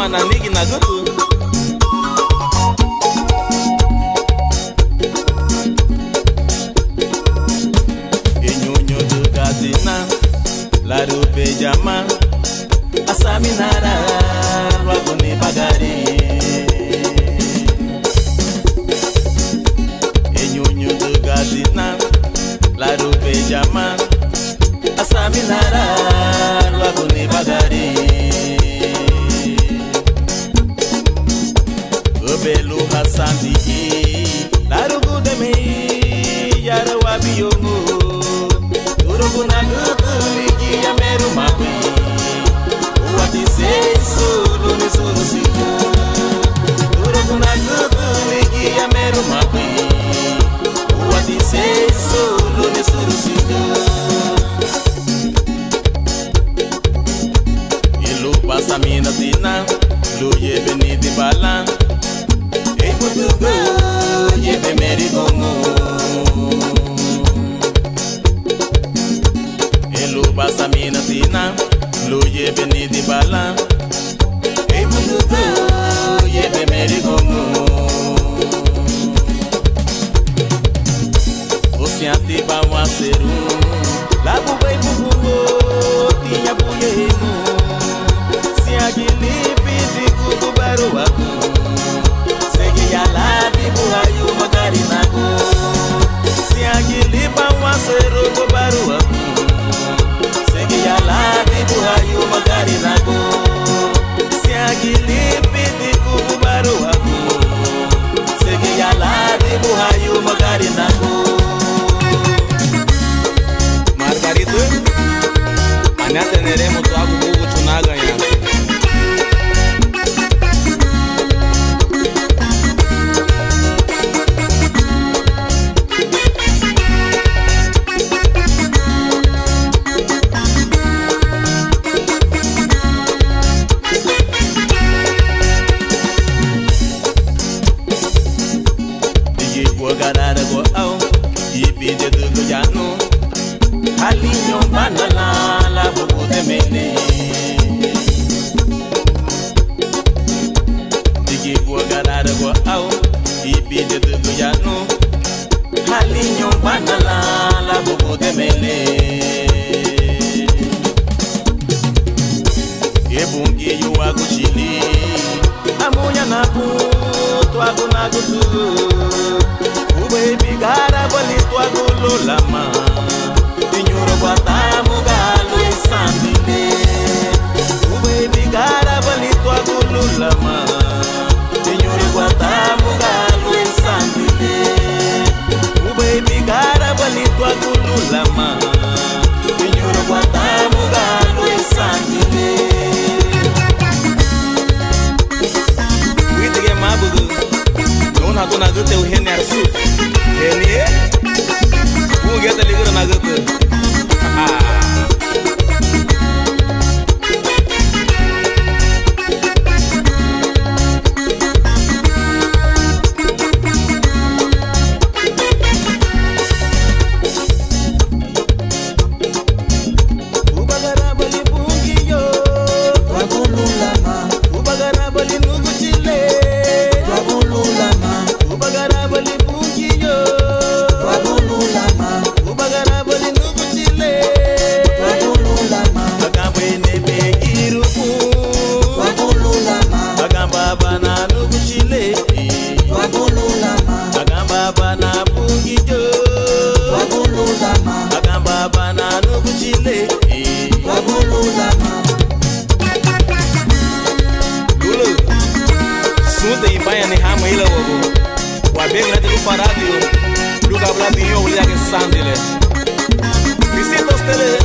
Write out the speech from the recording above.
mana nih gina guru Enyonyo de gazina La rupe jama Asaminara Wagone bagari Enyonyo de gazina La rupe jama Asaminara Wagone bagari Yongo Urugu na gutu Liki ya meru mapi. Wati se sulu ni sulu siku Urugu na gutu Liki ya meru mapi. Wati se sulu ni sulu siku Ilu pasamina tina Lu ye beniti balan Ei mutugu ye be meri gongo Elu basamina tina Lu ye beniti balan Ei mutugu ye be meri gongo. Oceante ba waseru Labu go galada go au ibi de de ya no halinyo banala la bobo de mele ebungi yo agushili amoya na bu to aguna gutu ube bigara boli to agulo lama Yes. ya ni hama ile wogo wabia kuna tilu paradio luka bla biyo ulia ke sandile ustedes.